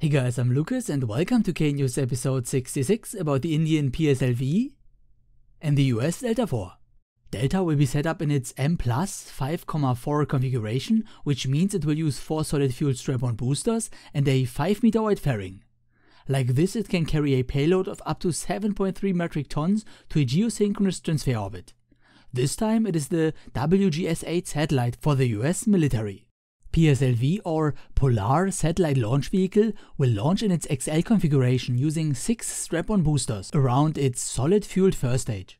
Hey guys, I'm Lukas and welcome to K News episode 66 about the Indian PSLV and the US Delta IV. Delta will be set up in its M plus 5,4 configuration, which means it will use 4 solid fuel strap-on boosters and a 5 meter wide fairing. Like this it can carry a payload of up to 7.3 metric tons to a geosynchronous transfer orbit. This time it is the WGS-8 satellite for the US military. PSLV or Polar Satellite Launch Vehicle will launch in its XL configuration using 6 strap-on boosters around its solid-fueled first stage.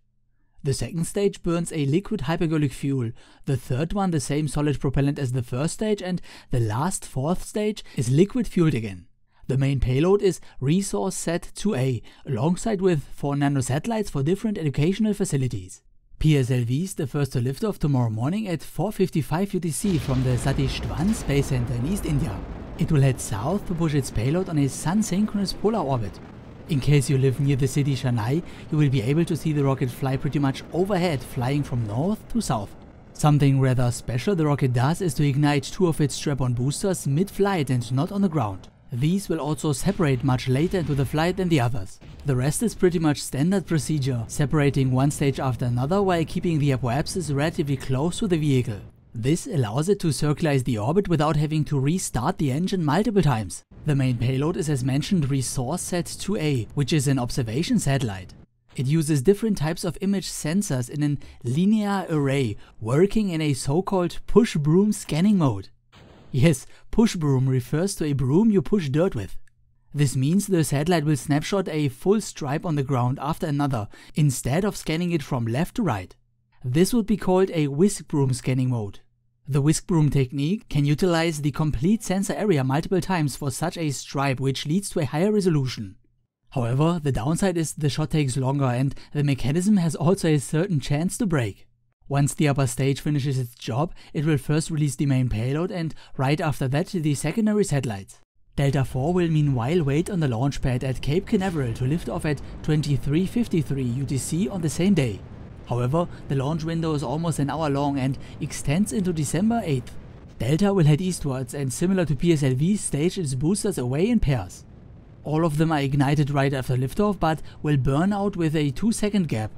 The second stage burns a liquid hypergolic fuel, the third one the same solid propellant as the first stage and the last fourth stage is liquid fueled again. The main payload is ResourceSat-2A alongside with 4 nanosatellites for different educational facilities. PSLV is the first to lift off tomorrow morning at 4.55 UTC from the Satish Dhawan Space Center in East India. It will head south to push its payload on a sun-synchronous polar orbit. In case you live near the city Chennai, you will be able to see the rocket fly pretty much overhead, flying from north to south. Something rather special the rocket does is to ignite two of its strap-on boosters mid-flight and not on the ground. These will also separate much later into the flight than the others. The rest is pretty much standard procedure, separating one stage after another while keeping the apoapsis relatively close to the vehicle. This allows it to circularize the orbit without having to restart the engine multiple times. The main payload is as mentioned ResourceSat-2A, which is an observation satellite. It uses different types of image sensors in a linear array, working in a so-called push broom scanning mode. Yes, push broom refers to a broom you push dirt with. This means the satellite will snapshot a full stripe on the ground after another, instead of scanning it from left to right. This would be called a whisk broom scanning mode. The whisk broom technique can utilize the complete sensor area multiple times for such a stripe which leads to a higher resolution. However, the downside is the shot takes longer and the mechanism has also a certain chance to break. Once the upper stage finishes its job, it will first release the main payload and right after that the secondary satellites. Delta IV will meanwhile wait on the launch pad at Cape Canaveral to lift off at 23.53 UTC on the same day. However, the launch window is almost an hour long and extends into December 8th. Delta will head eastwards and similar to PSLV stage its boosters away in pairs. All of them are ignited right after liftoff but will burn out with a 2 second gap.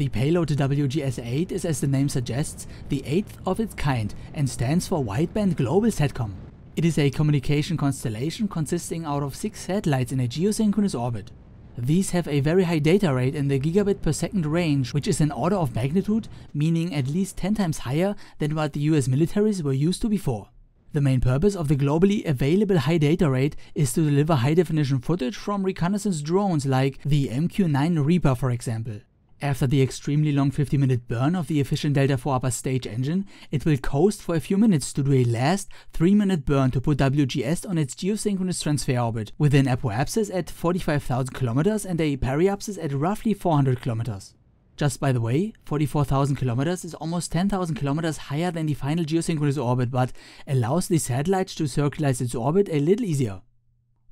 The payload WGS-8 is as the name suggests, the eighth of its kind and stands for Wideband Global Satcom. It is a communication constellation consisting out of 6 satellites in a geosynchronous orbit. These have a very high data rate in the gigabit per second range which is an order of magnitude, meaning at least 10 times higher than what the US militaries were used to before. The main purpose of the globally available high data rate is to deliver high definition footage from reconnaissance drones like the MQ-9 Reaper for example. After the extremely long 50 minute burn of the efficient Delta IV upper stage engine, it will coast for a few minutes to do a last 3 minute burn to put WGS on its geosynchronous transfer orbit, with an apoapsis at 45,000 km and a periapsis at roughly 400 km. Just by the way, 44,000 km is almost 10,000 km higher than the final geosynchronous orbit but allows the satellite to circularize its orbit a little easier.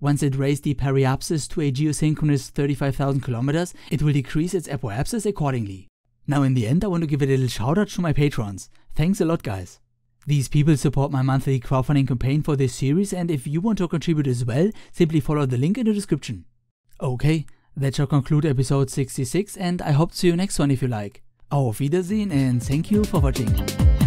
Once it raised the periapsis to a geosynchronous 35,000 kilometers, it will decrease its apoapsis accordingly. Now in the end I want to give a little shout out to my patrons. Thanks a lot guys. These people support my monthly crowdfunding campaign for this series and if you want to contribute as well, simply follow the link in the description. Okay, that shall conclude episode 66 and I hope to see you next one if you like. Auf Wiedersehen and thank you for watching.